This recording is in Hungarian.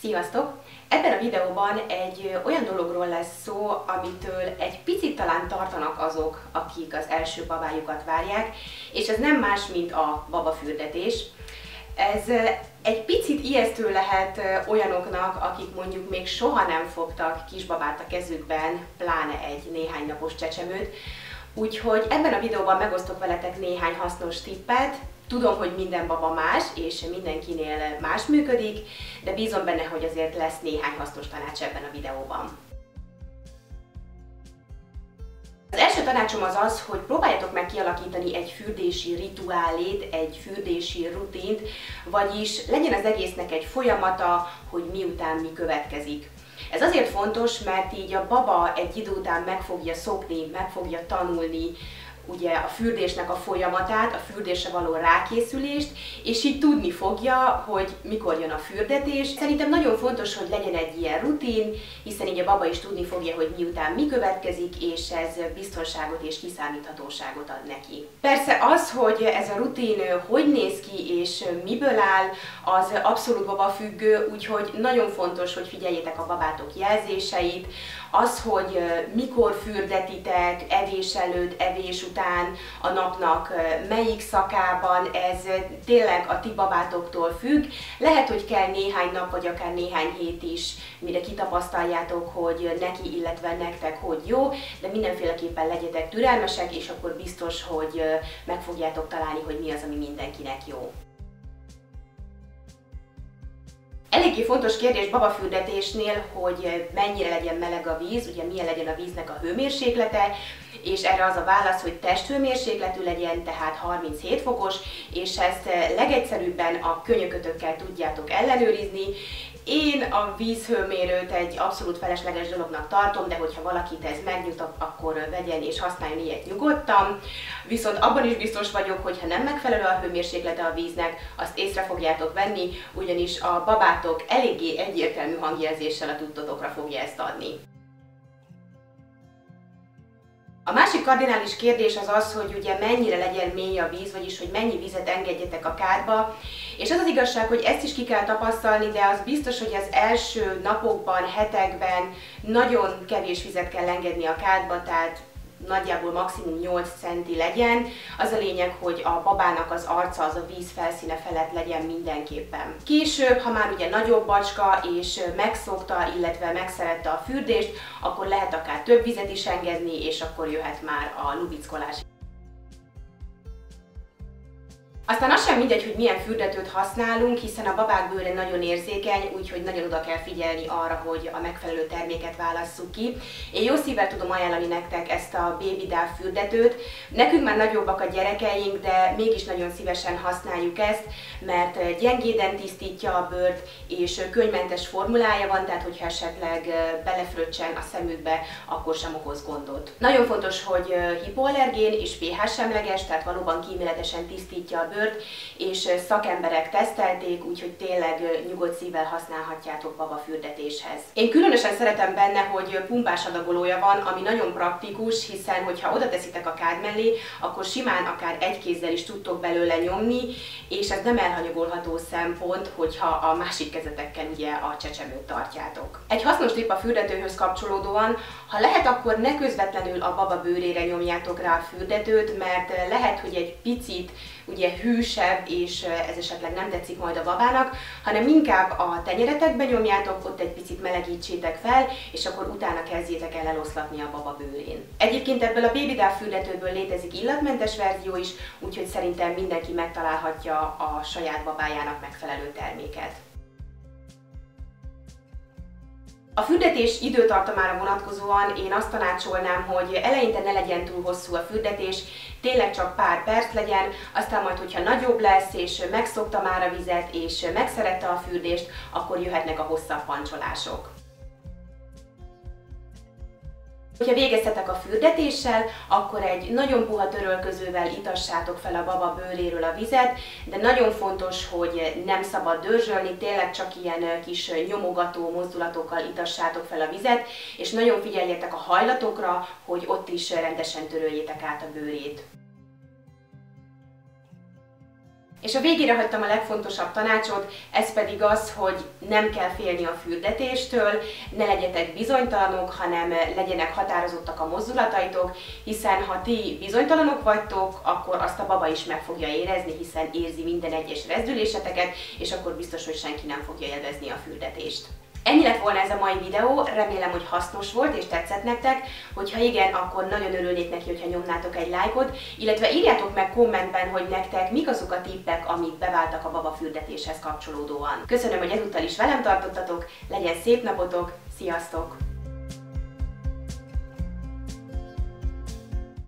Sziasztok! Ebben a videóban egy olyan dologról lesz szó, amitől egy picit talán tartanak azok, akik az első babájukat várják, és ez nem más, mint a babafürdetés. Ez egy picit ijesztő lehet olyanoknak, akik mondjuk még soha nem fogtak kisbabát a kezükben, pláne egy néhány napos csecsemőt. Úgyhogy ebben a videóban megosztok veletek néhány hasznos tippet, Tudom, hogy minden baba más, és mindenkinél más működik, de bízom benne, hogy azért lesz néhány hasznos tanács ebben a videóban. Az első tanácsom az az, hogy próbáljatok meg kialakítani egy fürdési rituálét, egy fürdési rutint, vagyis legyen az egésznek egy folyamata, hogy miután mi következik. Ez azért fontos, mert így a baba egy idő után meg fogja szokni, meg fogja tanulni, ugye a fürdésnek a folyamatát, a fürdésre való rákészülést, és így tudni fogja, hogy mikor jön a fürdetés. Szerintem nagyon fontos, hogy legyen egy ilyen rutin, hiszen így a baba is tudni fogja, hogy miután mi következik, és ez biztonságot és kiszámíthatóságot ad neki. Persze az, hogy ez a rutin hogy néz ki és miből áll, az abszolút baba függő, úgyhogy nagyon fontos, hogy figyeljétek a babátok jelzéseit, az, hogy mikor fürdetitek, evés előtt, evés után, a napnak melyik szakában, ez tényleg a ti babátoktól függ. Lehet, hogy kell néhány nap, vagy akár néhány hét is, mire kitapasztaljátok, hogy neki, illetve nektek hogy jó, de mindenféleképpen legyetek türelmesek, és akkor biztos, hogy meg fogjátok találni, hogy mi az, ami mindenkinek jó. Eléggé fontos kérdés babafürdetésnél, hogy mennyire legyen meleg a víz, ugye milyen legyen a víznek a hőmérséklete, és erre az a válasz, hogy testhőmérsékletű legyen, tehát 37 fokos, és ezt legegyszerűbben a könyökötökkel tudjátok ellenőrizni, én a vízhőmérőt egy abszolút felesleges dolognak tartom, de hogyha valakit ez megnyugtat, akkor vegyen és használjon ilyet nyugodtan. Viszont abban is biztos vagyok, hogy ha nem megfelelő a hőmérséklete a víznek, azt észre fogjátok venni, ugyanis a babátok eléggé egyértelmű hangjelzéssel a tudtotokra fogja ezt adni. A másik kardinális kérdés az az, hogy ugye mennyire legyen mély a víz, vagyis hogy mennyi vizet engedjetek a kádba, és az az igazság, hogy ezt is ki kell tapasztalni, de az biztos, hogy az első napokban, hetekben nagyon kevés vizet kell engedni a kádba, tehát nagyjából maximum 8 centi legyen. Az a lényeg, hogy a babának az arca az a víz felszíne felett legyen mindenképpen. Később, ha már ugye nagyobb bacska és megszokta, illetve megszerette a fürdést, akkor lehet akár több vizet is engedni, és akkor jöhet már a lubickolás. Aztán az sem mindegy, hogy milyen fürdetőt használunk, hiszen a babák bőre nagyon érzékeny, úgyhogy nagyon oda kell figyelni arra, hogy a megfelelő terméket válasszuk ki. Én jó szívvel tudom ajánlani nektek ezt a Baby Doll fürdetőt. Nekünk már nagyobbak a gyerekeink, de mégis nagyon szívesen használjuk ezt, mert gyengéden tisztítja a bőrt, és könyvmentes formulája van, tehát hogyha esetleg belefröccsen a szemükbe, akkor sem okoz gondot. Nagyon fontos, hogy hipoallergén és pH semleges, tehát valóban kíméletesen tisztítja a bőrt, bőrt, és szakemberek tesztelték, úgyhogy tényleg nyugodt szívvel használhatjátok babafürdetéshez. Én különösen szeretem benne, hogy pumpás adagolója van, ami nagyon praktikus, hiszen hogyha oda teszitek a kád mellé, akkor simán akár egy kézzel is tudtok belőle nyomni, és ez nem elhanyagolható szempont, hogyha a másik kezetekkel ugye a csecsemőt tartjátok. Egy hasznos tipp a fürdetőhöz kapcsolódóan, ha lehet, akkor ne közvetlenül a baba bőrére nyomjátok rá a fürdetőt, mert lehet, hogy egy picit ugye hűsebb, és ez esetleg nem tetszik majd a babának, hanem inkább a tenyeretekbe nyomjátok, ott egy picit melegítsétek fel, és akkor utána kezdjétek el eloszlatni a baba bőrén. Egyébként ebből a Doll fürdetőből létezik illatmentes verzió is, úgyhogy szerintem mindenki megtalálhatja a saját babájának megfelelő terméket. A fürdetés időtartamára vonatkozóan én azt tanácsolnám, hogy eleinte ne legyen túl hosszú a fürdetés, tényleg csak pár perc legyen, aztán majd, hogyha nagyobb lesz, és megszokta már a vizet, és megszerette a fürdést, akkor jöhetnek a hosszabb pancsolások. Ha végeztetek a fürdetéssel, akkor egy nagyon puha törölközővel itassátok fel a baba bőréről a vizet, de nagyon fontos, hogy nem szabad dörzsölni, tényleg csak ilyen kis nyomogató mozdulatokkal itassátok fel a vizet, és nagyon figyeljetek a hajlatokra, hogy ott is rendesen töröljétek át a bőrét. És a végére hagytam a legfontosabb tanácsot, ez pedig az, hogy nem kell félni a fürdetéstől, ne legyetek bizonytalanok, hanem legyenek határozottak a mozdulataitok, hiszen ha ti bizonytalanok vagytok, akkor azt a baba is meg fogja érezni, hiszen érzi minden egyes rezdüléseteket, és akkor biztos, hogy senki nem fogja élvezni a fürdetést. Ennyi lett volna ez a mai videó, remélem, hogy hasznos volt és tetszett nektek. Hogyha igen, akkor nagyon örülnék neki, hogyha nyomnátok egy lájkot, illetve írjátok meg kommentben, hogy nektek mik azok a tippek, amik beváltak a baba fürdetéshez kapcsolódóan. Köszönöm, hogy ezúttal is velem tartottatok, legyen szép napotok, sziasztok!